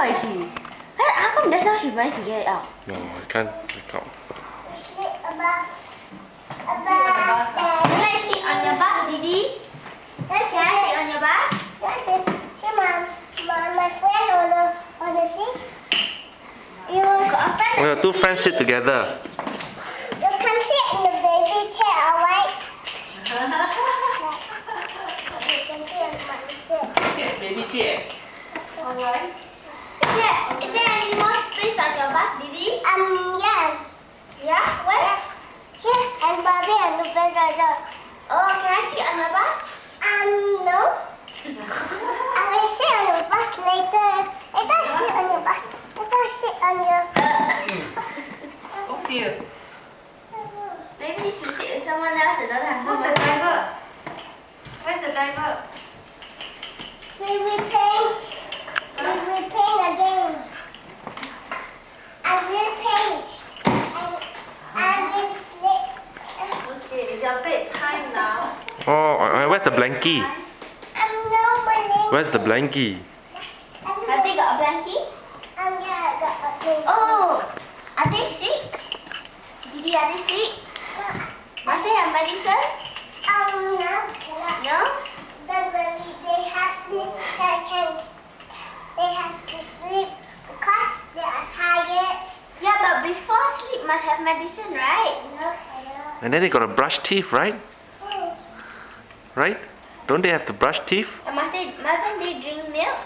How is she? How how come just now she managed to get it out? No, I can't. I can't. Sleep above. Above there. Can I sit on your bus, Didi? That's Can I sit on your bus? That's it. See, mom. My, my friend on the on the seat. You Got a friend your two friends sit together. you can sit in the baby chair, alright? You can sit on my chair. Sit baby chair. Alright. Is there, is there any more space on your bus, Didi? Um, yeah. Yeah? Where? Here, and Bobby and the bed there. Oh, can I sit on your bus? Um, no. I will sit on your bus later. Later, I sit on your bus. Later, I sit on your. Oh dear. Maybe if you sit with someone else that doesn't have so Who's the driver? Where's the driver? We will paint. We will paint again. I will paint. And I will sleep. Okay, it's your bedtime now. Oh, uh, where's the blankie? Where's the blankie? Have they got a blankie? I'm yeah, I got a thing. Oh, are they sick? Didi, are they sick? Must they have medicine? Um, no. No? The baby, they have sleep. They can. They have to sleep because they are tired. Yeah, but before sleep must have medicine, right? No, And then they gotta brush teeth, right? Right? Don't they have to brush teeth? Uh, must they, mustn't they drink milk?